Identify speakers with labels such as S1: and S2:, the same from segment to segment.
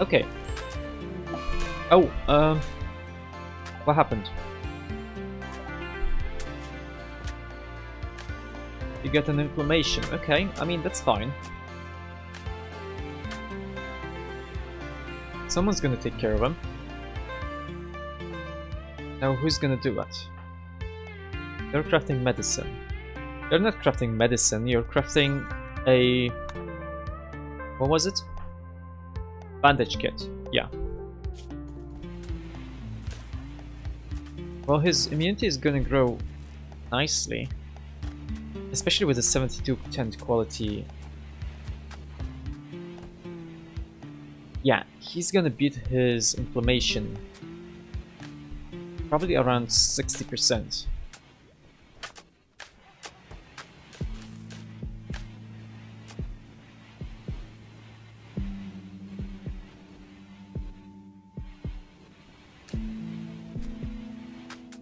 S1: Okay. Oh, um... What happened? You get an inflammation. Okay, I mean, that's fine. Someone's gonna take care of him. Now, who's gonna do that? You're crafting medicine. You're not crafting medicine, you're crafting a... What was it? Bandage kit. Yeah. Well, his immunity is gonna grow nicely. Especially with the 72% quality. Yeah, he's gonna beat his inflammation. Probably around 60%.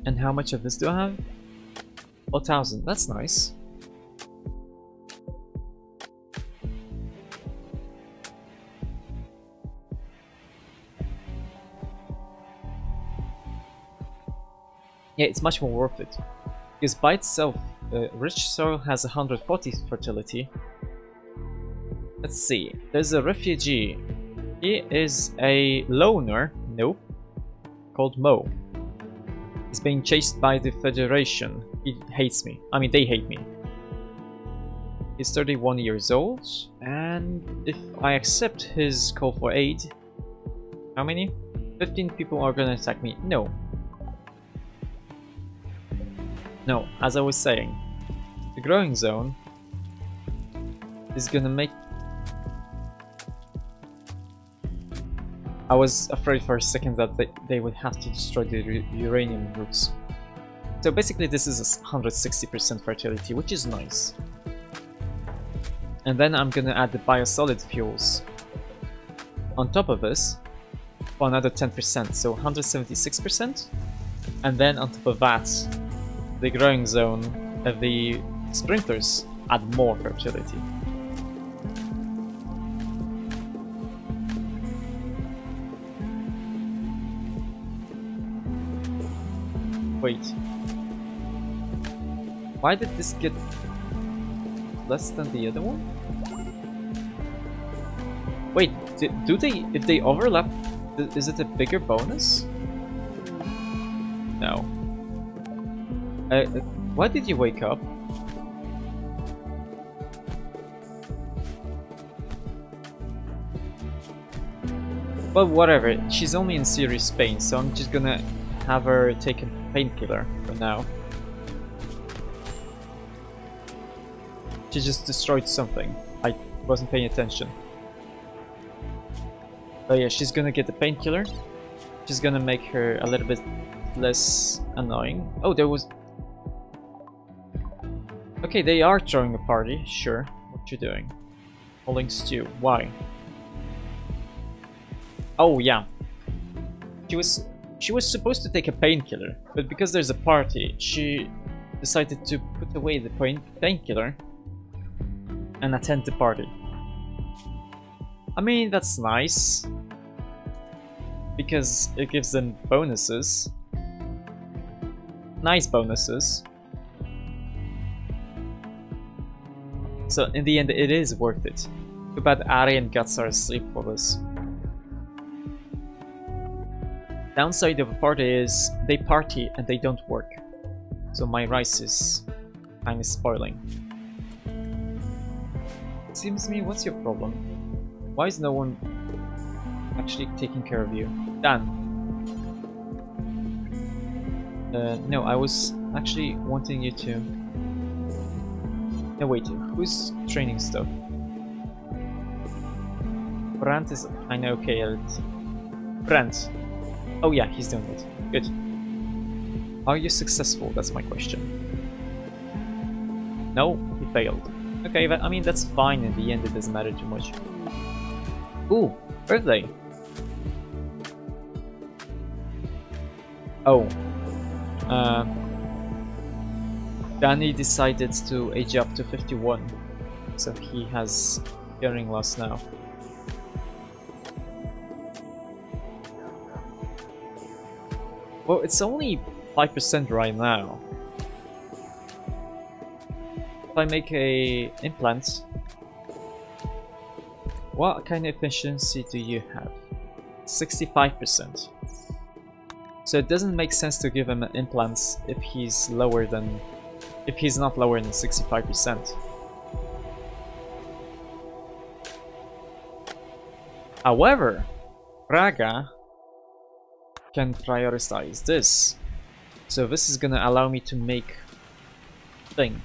S1: And how much of this do I have? 4,000, that's nice. Yeah, it's much more worth it. Because by itself, uh, rich soil has 140 fertility. Let's see, there's a refugee. He is a loner, nope, called Mo. He's being chased by the Federation. He hates me. I mean, they hate me. He's 31 years old, and if I accept his call for aid, how many? 15 people are gonna attack me. No, no, as I was saying, the growing zone is gonna make... I was afraid for a second that they, they would have to destroy the uranium roots. So basically this is 160% fertility, which is nice. And then I'm gonna add the biosolid fuels on top of this for another 10%, so 176%. And then on top of that, the growing zone of the sprinklers add more fertility. Wait. Why did this get less than the other one? Wait, do they, if they overlap, is it a bigger bonus? No. Uh, why did you wake up? But whatever. She's only in serious pain, so I'm just gonna have her take a painkiller for now. She just destroyed something. I wasn't paying attention. But yeah, she's gonna get the painkiller. She's gonna make her a little bit less annoying. Oh, there was Okay, they are throwing a party, sure. What you doing? Holding stew. Why? Oh yeah. She was she was supposed to take a painkiller, but because there's a party, she decided to put away the painkiller and attend the party. I mean, that's nice. Because it gives them bonuses. Nice bonuses. So in the end, it is worth it. Too bad Ari and Guts are asleep for this. Downside of a party is they party and they don't work. So my rice is kind of spoiling. Seems to me, what's your problem? Why is no one actually taking care of you? Dan. Uh, no, I was actually wanting you to no, wait, who's training stuff? Brandt is... I know, okay, Brandt. Oh yeah, he's doing it. Good. Are you successful? That's my question. No, he failed. Okay, but, I mean, that's fine in the end, it doesn't matter too much. Ooh, birthday! Oh. Uh, Danny decided to age up to 51, so he has hearing loss now. Well, it's only 5% right now. If I make a implant, what kind of efficiency do you have? 65%. So it doesn't make sense to give him an implant if he's lower than... if he's not lower than 65%. However, Braga can prioritize this. So this is gonna allow me to make thing.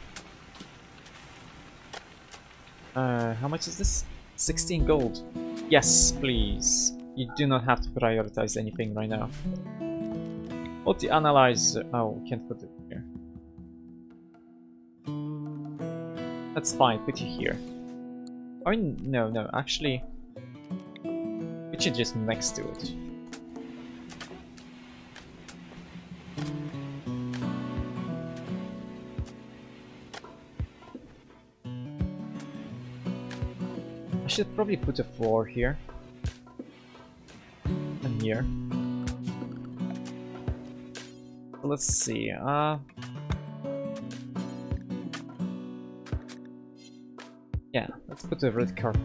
S1: Uh, how much is this? 16 gold. Yes, please. You do not have to prioritize anything right now. What the analyze? Oh, can't put it here. That's fine, put it here. Oh, no, no, actually... Put it just next to it. Should probably put a floor here. And here. let's see. Uh, yeah, let's put a red carpet.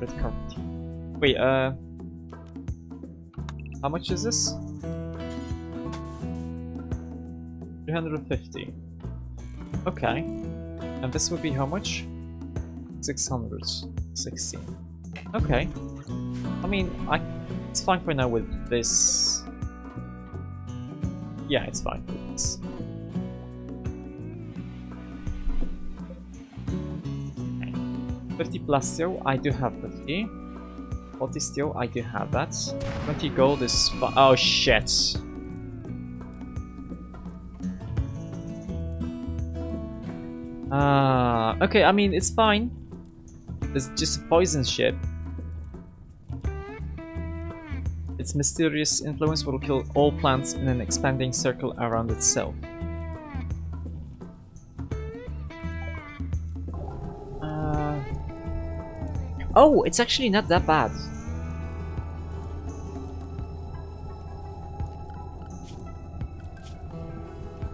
S1: Red carpet. Wait, uh, how much is this? 350. Okay. And this would be how much? 616. Okay. I mean, I it's fine for now with this. Yeah, it's fine with this. Okay. 50 plus steel, I do have 50. 40 steel, I do have that. 20 gold is Oh shit! Ah, okay, I mean, it's fine. It's just a poison ship. Its mysterious influence will kill all plants in an expanding circle around itself. Uh... Oh, it's actually not that bad.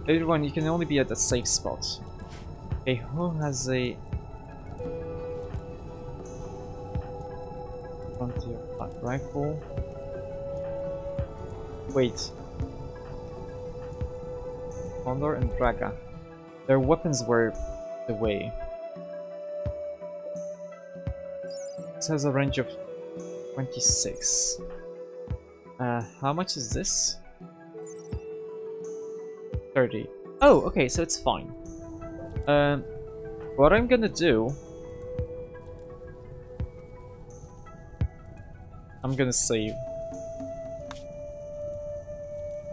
S1: Everyone, you can only be at a safe spot. Okay, who has a frontier rifle? Wait. Condor and Draga. Their weapons were the way. This has a range of 26. Uh, how much is this? 30. Oh, okay, so it's fine. Um, what I'm gonna do... I'm gonna save.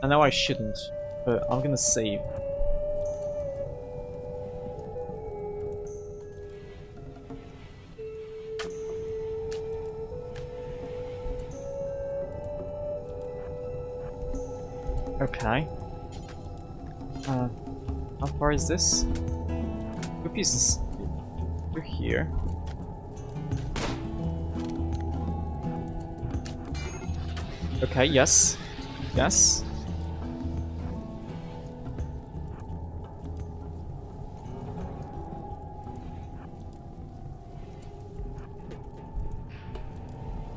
S1: I know I shouldn't, but I'm gonna save. Okay. Uh, how far is this? Two pieces to here. Okay, yes. Yes.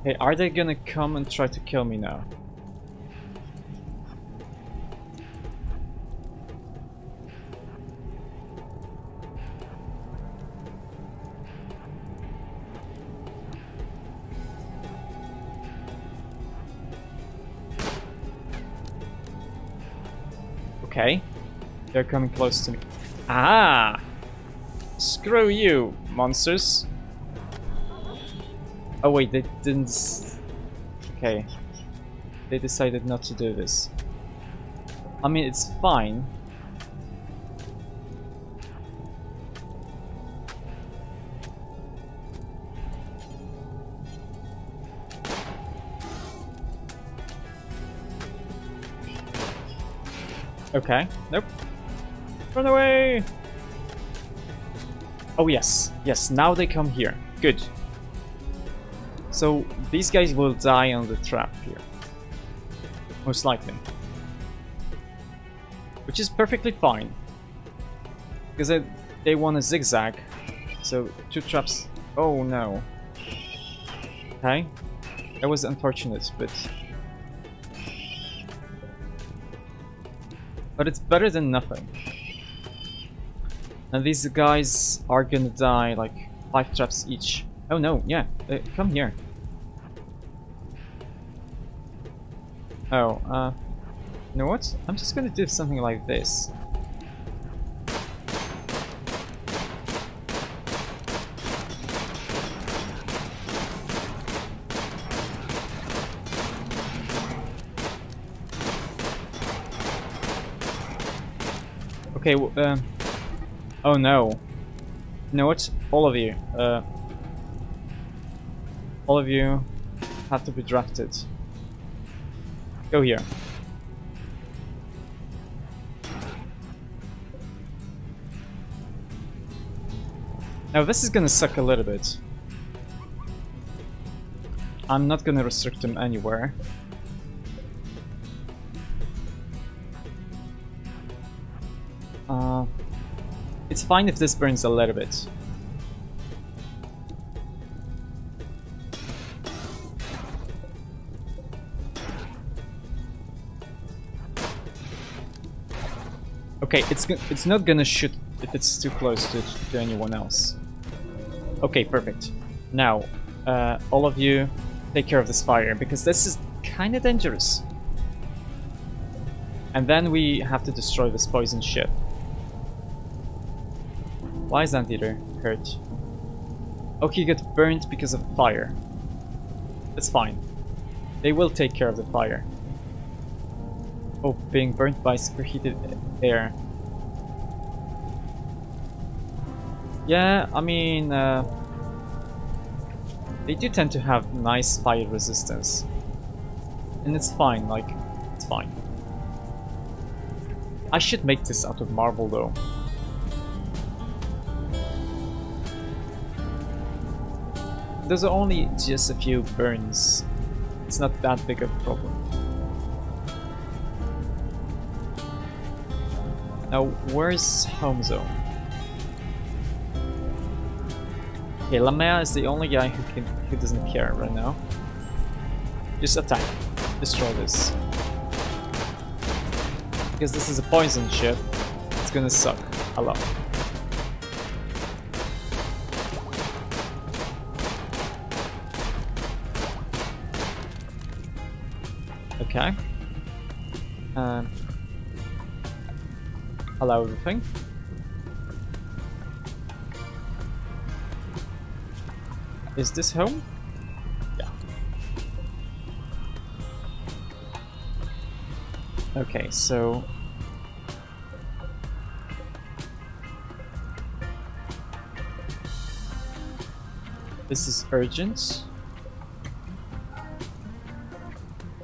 S1: Hey, are they gonna come and try to kill me now? Okay. They're coming close to me. Ah! Screw you, monsters. Oh wait, they didn't... Okay. They decided not to do this. I mean, it's fine. Okay, nope. Run away! Oh yes, yes, now they come here. Good. So these guys will die on the trap here. Most likely. Which is perfectly fine. Because they, they want a zigzag. So two traps... Oh no. Okay. That was unfortunate, but... But it's better than nothing. And these guys are gonna die like five traps each. Oh no, yeah, uh, come here. Oh, uh, you know what? I'm just gonna do something like this. Okay, um... Oh no. No, what? All of you, uh... All of you have to be drafted. Go here. Now this is gonna suck a little bit. I'm not gonna restrict them anywhere. It's fine if this burns a little bit. Okay, it's it's not gonna shoot if it's too close to, to anyone else. Okay, perfect. Now, uh, all of you take care of this fire, because this is kinda dangerous. And then we have to destroy this poison ship. Why is Anteater hurt? He got burned because of fire. That's fine. They will take care of the fire. Oh, being burnt by superheated air. Yeah, I mean, uh, they do tend to have nice fire resistance. And it's fine, like, it's fine. I should make this out of marble though. There's only just a few burns. It's not that big of a problem. Now, where's home zone? Okay, Lamea is the only guy who can who doesn't care right now. Just attack. Destroy this. Because this is a poison ship, it's gonna suck a lot. Okay. Um, allow everything. Is this home? Yeah. Okay, so... This is urgent.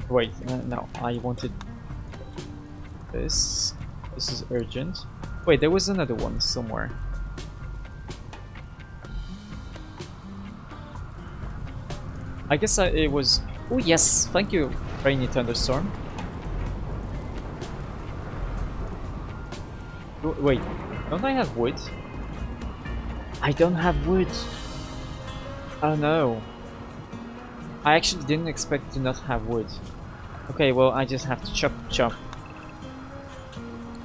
S1: Wait, uh, no, I wanted this. This is urgent. Wait, there was another one somewhere. I guess I, it was... Oh yes, thank you, Rainy Thunderstorm. Wait, don't I have wood? I don't have wood. Oh no. I actually didn't expect to not have wood. Okay, well I just have to chop chop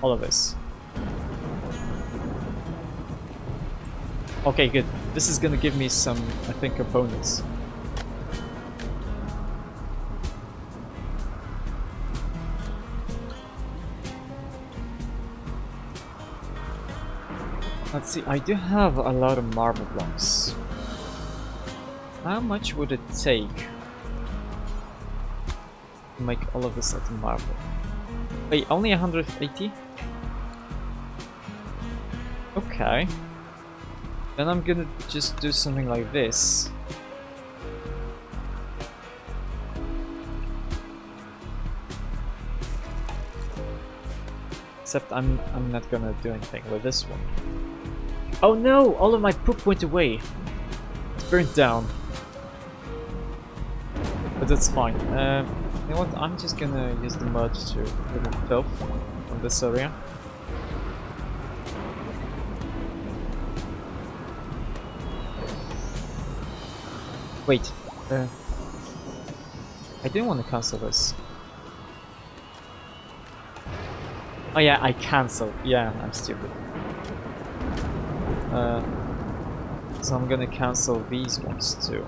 S1: all of this. Okay, good. This is gonna give me some, I think, components. Let's see, I do have a lot of marble blocks. How much would it take make all of this of marble? Wait, only 180? Okay. Then I'm gonna just do something like this. Except I'm I'm not gonna do anything with this one. Oh no! All of my poop went away. It's burnt down. But that's fine. Uh, you know what? I'm just gonna use the mud to remove filth this area. Wait. Uh, I didn't want to cancel this. Oh yeah, I cancel. Yeah, I'm stupid. Uh, so I'm gonna cancel these ones too.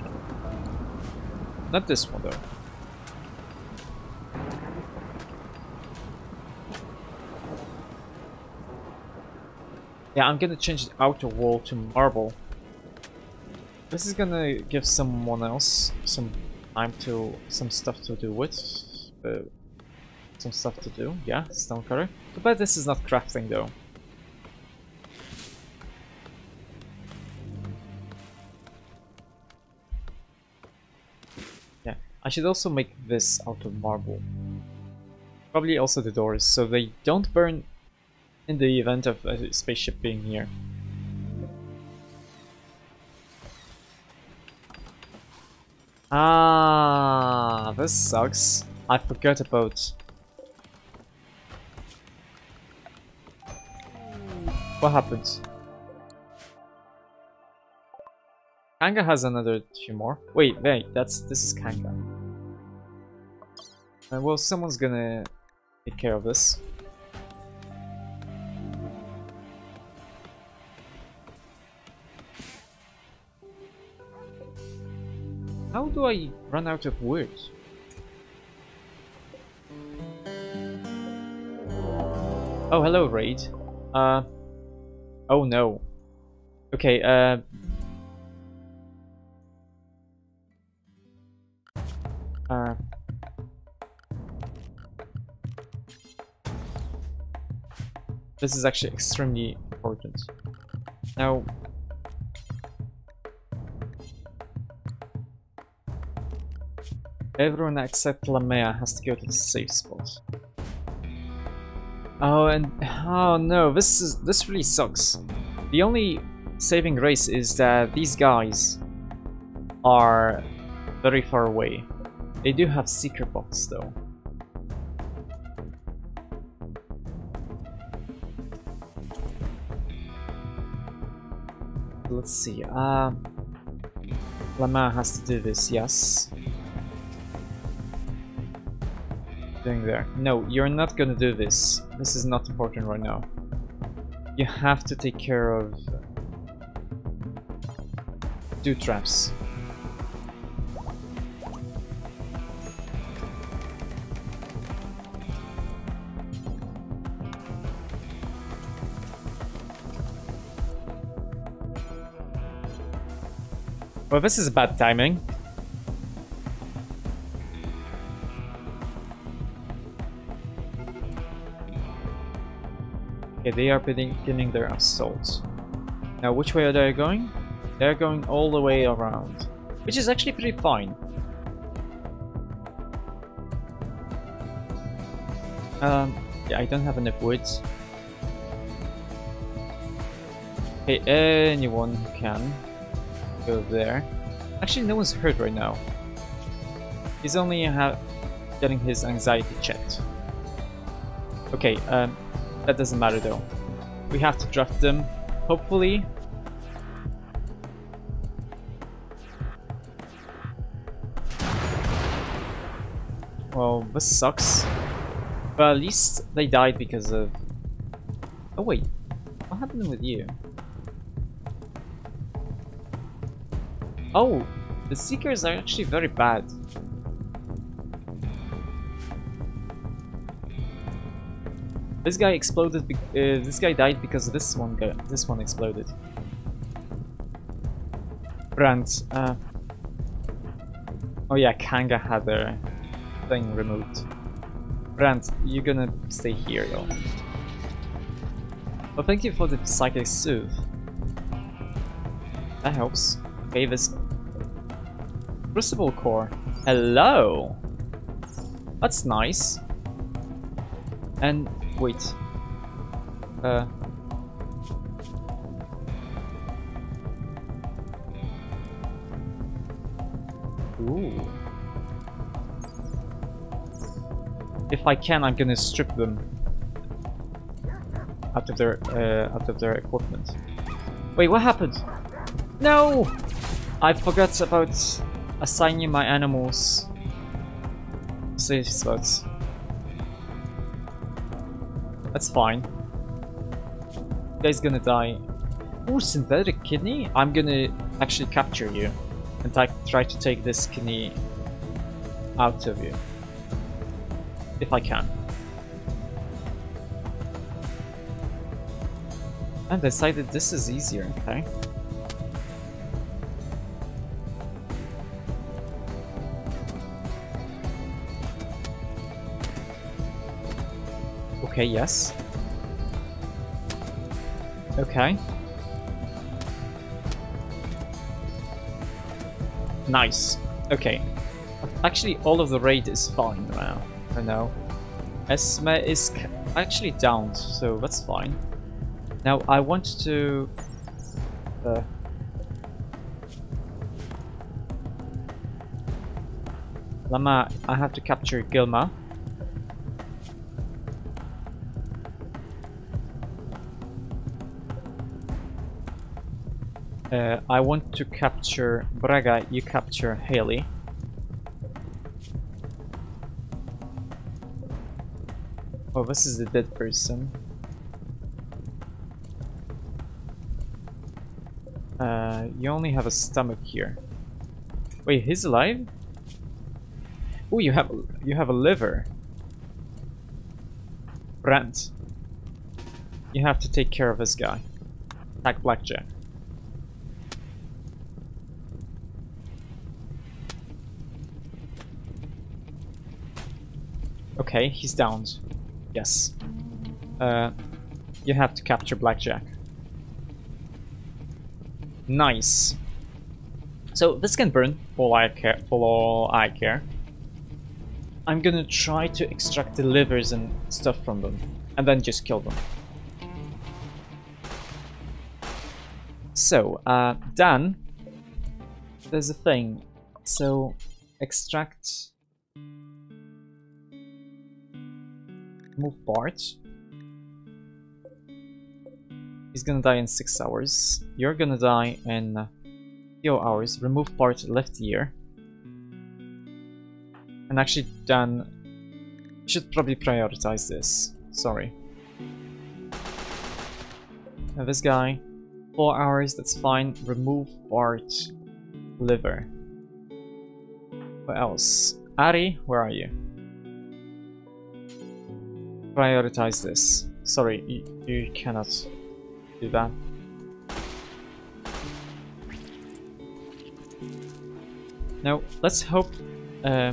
S1: Not this one though. Yeah, I'm gonna change the outer wall to marble. This is gonna give someone else some time to some stuff to do with. Uh, some stuff to do, yeah, stone cutter. But this is not crafting though. Yeah, I should also make this out of marble. Probably also the doors, so they don't burn in the event of a spaceship being here. Ah, this sucks. I forgot about... What happens? Kanga has another two more. Wait, wait, that's this is Kanga. Uh, well, someone's gonna take care of this. Do I run out of words? Oh, hello, Raid. Uh... Oh, no. Okay, uh... Uh... This is actually extremely important. Now, Everyone except Lamea has to go to the safe spot. Oh, and oh no, this is this really sucks. The only saving grace is that these guys are very far away. They do have secret box though. Let's see. Uh, Lamea has to do this, yes. Doing there? No, you're not gonna do this. This is not important right now. You have to take care of... Uh, do traps. Well, this is bad timing. Okay, they are beginning their assault. Now, which way are they going? They're going all the way around, which is actually pretty fine. Um, yeah, I don't have enough woods. Okay, anyone can go there. Actually, no one's hurt right now. He's only getting his anxiety checked. Okay, um, that doesn't matter though. We have to draft them. Hopefully. Well, this sucks. But at least they died because of... Oh wait, what happened with you? Oh, the Seekers are actually very bad. This guy exploded. Uh, this guy died because this one this one exploded. Brand. Uh, oh yeah, Kanga had their thing removed. Brand, you're gonna stay here though. Well, thank you for the psychic soothe. That helps. Okay, this Crucible core. Hello. That's nice. And Wait. Uh. Ooh. if I can, I'm gonna strip them out of their uh, out of their equipment. Wait, what happened? No! I forgot about assigning my animals safe spots. That's fine. You guys gonna die. Ooh, synthetic kidney? I'm gonna actually capture you and try to take this kidney out of you. If I can. I decided this is easier, okay. Okay, yes. Okay. Nice. Okay. Actually, all of the raid is fine now. I know. Esme is actually down, so that's fine. Now, I want to... Uh, Lama, I have to capture Gilma. Uh, I want to capture Braga, you capture Haley. Oh, this is the dead person. Uh, you only have a stomach here. Wait, he's alive? Oh, you have you have a liver. Brent. You have to take care of this guy. Attack Blackjack. Okay, he's downed. Yes. Uh, you have to capture Blackjack. Nice. So this can burn, for all I care. For all I care. I'm gonna try to extract the livers and stuff from them, and then just kill them. So, uh, Dan, there's a thing. So, extract Move parts. He's gonna die in 6 hours. You're gonna die in 0 hours. Remove part left ear. And actually Dan should probably prioritize this. Sorry. Now this guy, 4 hours, that's fine. Remove part liver. What else? Ari, where are you? Prioritize this. Sorry, you, you cannot do that. Now, let's hope uh,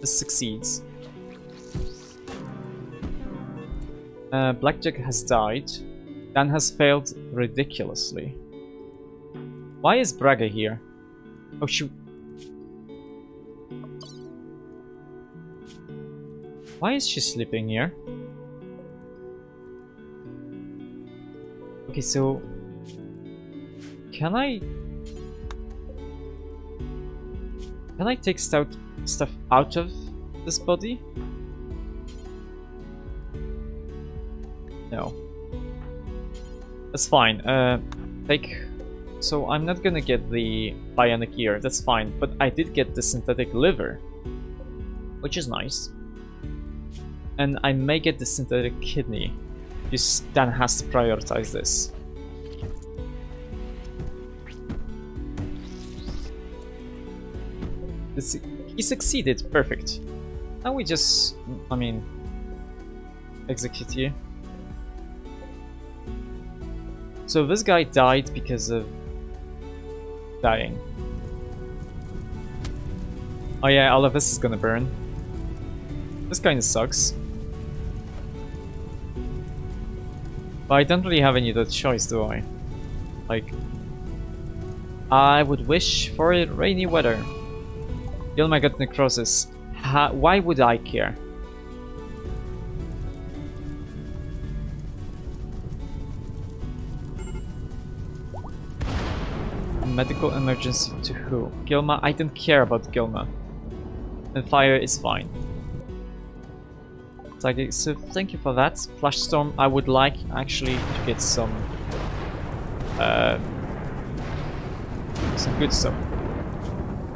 S1: this succeeds. Uh, Blackjack has died. Dan has failed ridiculously. Why is Braga here? Oh, shoot. Why is she sleeping here? Okay, so... Can I... Can I take stout stuff out of this body? No. That's fine. Uh, take... So I'm not gonna get the bionic ear, that's fine. But I did get the synthetic liver. Which is nice and I may get the synthetic kidney. Just Dan has to prioritize this. This he succeeded, perfect. Now we just, I mean, execute you. So this guy died because of dying. Oh yeah, all of this is gonna burn. This kinda sucks. But I don't really have any other choice, do I? Like... I would wish for rainy weather. Gilma got necrosis. Ha why would I care? Medical emergency to who? Gilma? I don't care about Gilma. And fire is fine. So, so thank you for that. Flashstorm, I would like actually to get some uh, some good stuff.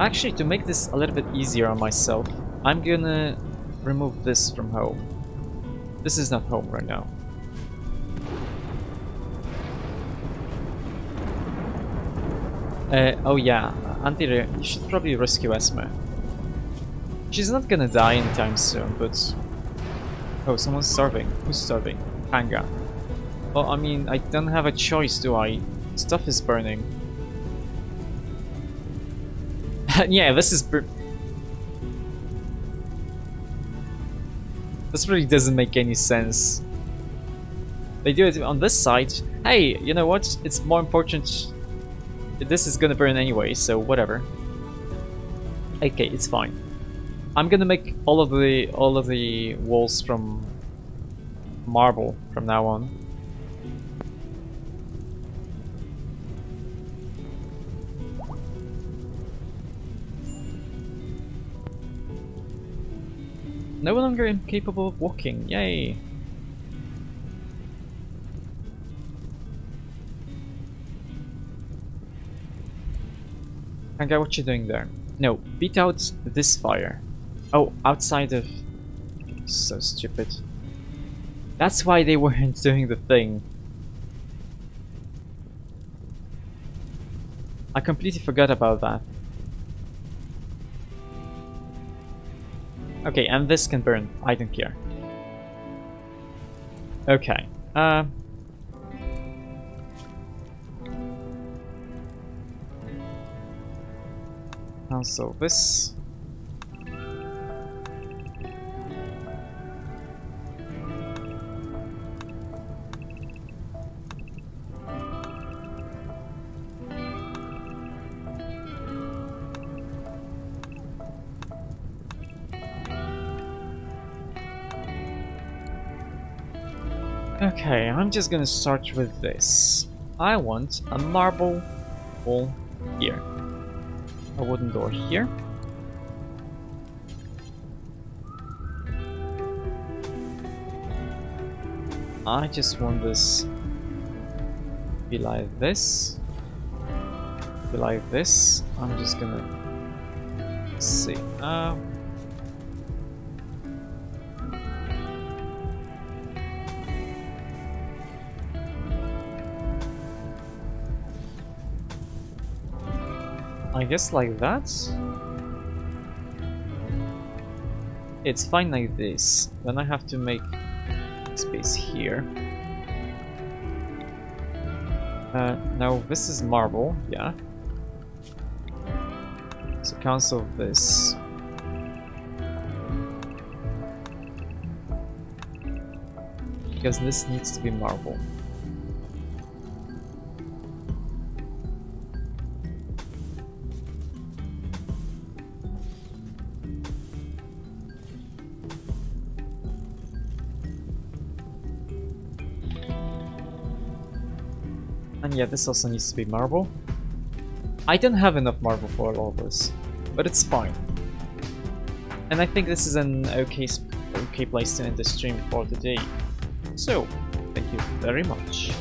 S1: Actually, to make this a little bit easier on myself, I'm gonna remove this from home. This is not home right now. Uh, oh yeah, Antira, you should probably rescue Esme. She's not gonna die anytime soon, but... Oh, someone's starving. Who's starving? Panga. Well, I mean, I don't have a choice, do I? Stuff is burning. yeah, this is This really doesn't make any sense. They do it on this side. Hey, you know what? It's more important. This is gonna burn anyway, so whatever. Okay, it's fine. I'm gonna make all of the all of the walls from marble from now on. No longer incapable of walking, yay! Kanga, what you doing there? No, beat out this fire. Oh, outside of... So stupid. That's why they weren't doing the thing. I completely forgot about that. Okay, and this can burn. I don't care. Okay. Uh... Also this... Okay, I'm just gonna start with this. I want a marble wall here. A wooden door here. I just want this be like this. Be like this. I'm just gonna see. Uh, I guess like that? It's fine like this. Then I have to make space here. Uh, now this is marble, yeah. So cancel this. Because this needs to be marble. Yeah, this also needs to be marble. I don't have enough marble for all of this, but it's fine. And I think this is an okay, okay place to end the stream for today. So, thank you very much.